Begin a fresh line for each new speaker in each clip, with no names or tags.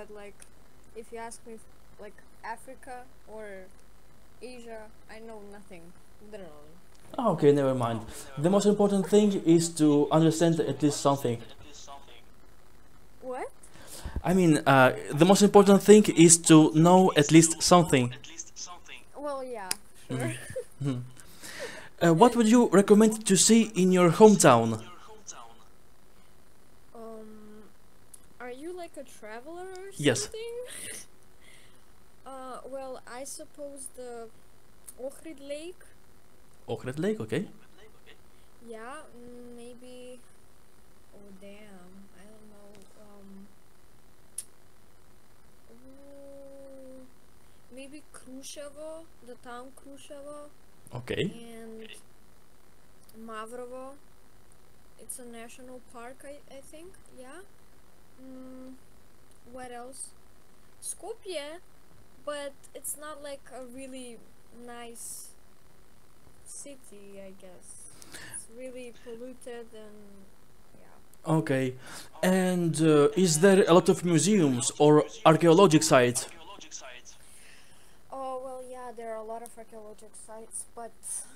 but like, if you ask me, like Africa or Asia, I know nothing, literally.
Ah, Okay, never mind. The most important thing is to understand at least something.
What?
I mean, uh, the most important thing is to know at least something.
Well, yeah,
Mm.
sure.
Mhm. Uh, what would you recommend to see in your hometown?
Um, are you like a traveler or
Yes.
something? uh, well, I suppose the Ohrid Lake.
Ochred Lake, okay.
Yeah, mm, maybe. Oh damn! I don't know. Um. ooh, maybe Krushevo, the town Krushevo,
Okay.
and Mavrovo. It's a national park, I, I think. Yeah. Mm, what else? Skopje, but it's not like a really nice city, I guess. It's really polluted and yeah.
Okay. And uh, is there a lot of museums or archaeological sites?
Oh well, yeah, there are a lot of archaeological sites, but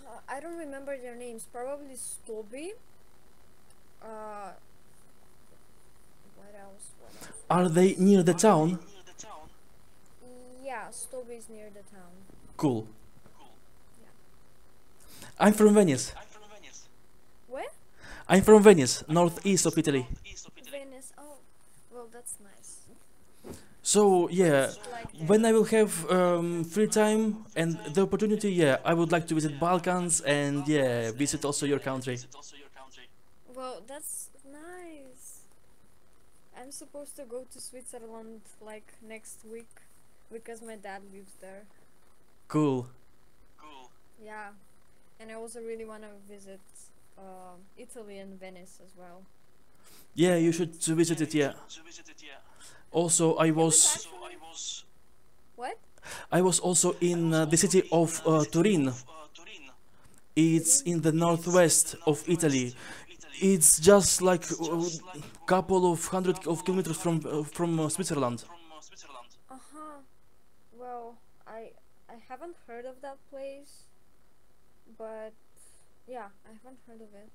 uh, I don't remember their names. Probably Stobi. Uh, what else? What else?
Are they near the town?
Yeah, Stobi is near the town.
Cool. I'm from Venice.
Where?
I'm from Venice, northeast of Italy.
Venice. Oh, well, that's nice.
So yeah,
Like
when I will have um, free time and the opportunity, yeah, I would like to visit Balkans and yeah, visit also your country.
Well, that's nice. I'm supposed to go to Switzerland like next week because my dad lives there.
Cool. Cool.
Yeah, and I also really want to visit um Italy and Venice as well.
Yeah, you should to visit it. Yeah. Also, I was
actually- What?
I was also in uh, the city of uh, Turin. It's in the northwest of Italy. It's just like a couple of hundred of kilometers from uh, from uh, Switzerland.
Uh huh. Well, I I haven't heard of that place, but yeah, I haven't heard of it.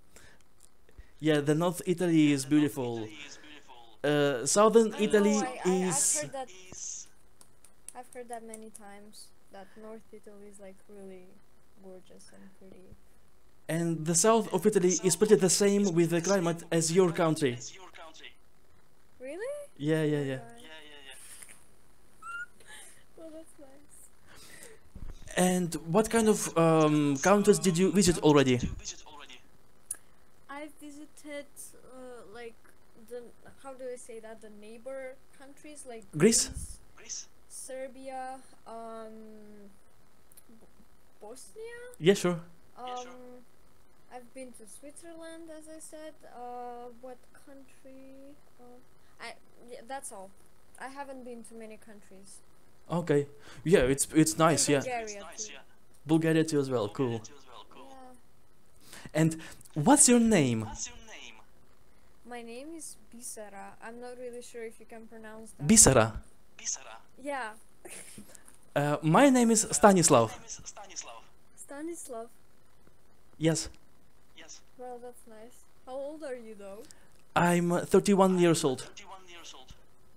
Yeah, the North Italy is beautiful. Uh, southern
I
Italy
know, I, I,
is
I've heard that. I've heard that many times. That North Italy is like really gorgeous and pretty.
And the south of Italy is pretty the same with the climate as your country.
Really?
Yeah, yeah, yeah.
my God. Well, that's nice.
And what kind of um, countries did you visit already?
I've visited uh, like the how do I say that the neighbor countries like
Greece?
Serbia, um, B- Bosnia.
Yeah, sure.
Um, I've been to Switzerland, as I said. Uh, what country? Uh, I yeah, that's all. I haven't been to many countries.
Okay. Yeah, it's it's nice.
And
Yeah,
Bulgaria too.
Bulgaria too as well. Cool.
Yeah.
And what's your name?
My name is Bisara. I'm not really sure if you can pronounce that.
Bisara.
yeah.
Uh, my name is Stanislav.
Stanislav. Stanislav.
Yes,
Well, that's nice. How old are you though?
I'm uh, 31 years old.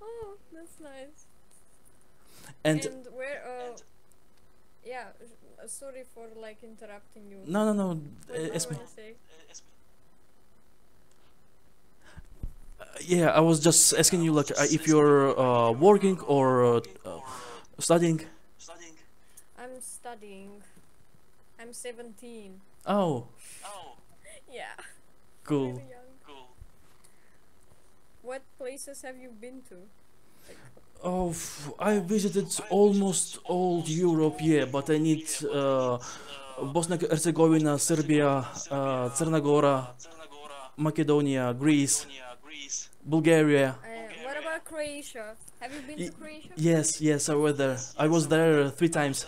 Oh, that's nice.
And
where? Uh, yeah. uh, sorry for like interrupting you.
no, no, no.
What
Uh,
you
Esme.
gonna say?
Uh, yeah, I was just asking you like uh, if you're uh, working or uh, uh, studying.
I'm studying. I'm 17.
Oh,
Yeah.
cool.
Really young. What places have you been to?
Oh, f- I visited almost all Europe, yeah, but I need uh, Bosnia and Herzegovina, Serbia, uh, Crna Gora, Macedonia, Greece, Bulgaria.
Uh, what about Croatia? Have you been
Ye-
to Croatia?
Yes, yes, I was there. I was there three times.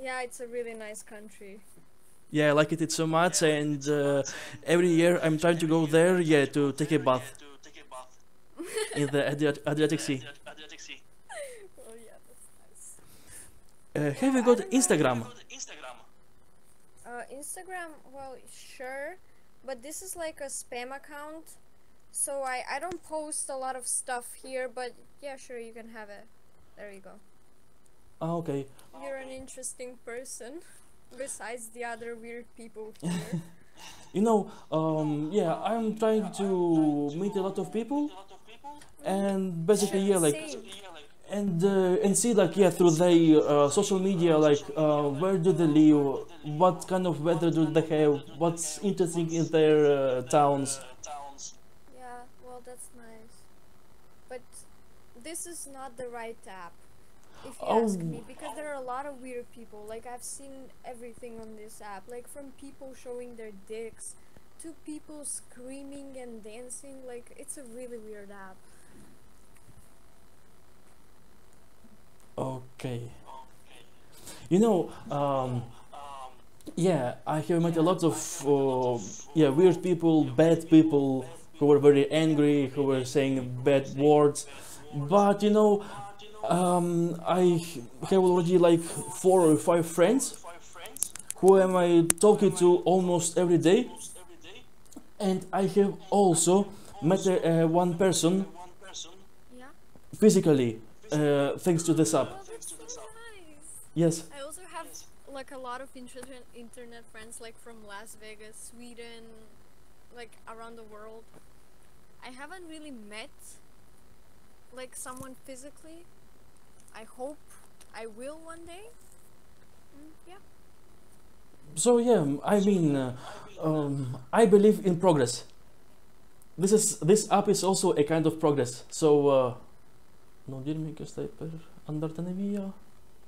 Yeah, it's a really nice country.
Yeah, I like it It's so much, and uh, every year I'm trying to go there, yeah, to take a bath. in the Adriat- Adriatic Sea.
oh yeah, that's nice.
Uh, have you got Instagram?
Uh, Instagram, well, sure, but this is like a spam account, so I I don't post a lot of stuff here. But yeah, sure, you can have it. There you go.
Ah, okay.
You're an interesting person, besides the other weird people here.
You know, um, yeah, I'm trying to meet a lot of people, and basically, yeah, like, and uh, and see like yeah through their uh, social media like uh, where do they live what kind of weather do they have what's interesting in their uh, towns
Yeah, well, that's nice. But this is not the right app, if you ask me,
Oh.
because there are a lot of weird people. Like, I've seen everything on this app, like from people showing their dicks to people screaming and dancing. Like, it's a really weird app.
okay you know um, yeah i have met a lot of uh, yeah weird people bad people who were very angry who were saying bad words but you know um, i have already like four or five friends who am I talking to almost every day. And I have also met uh, one person physically uh, thanks to this app.
Oh, that's so nice!
Yes.
I also have like a lot of internet friends like from Las Vegas, Sweden, like around the world. I haven't really met like someone physically. I hope I will one day. Mm, yeah.
So yeah, I mean, uh, um, I believe in progress. This is this app is also a kind of progress. So, uh, non dirmi che stai per andartene via.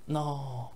No.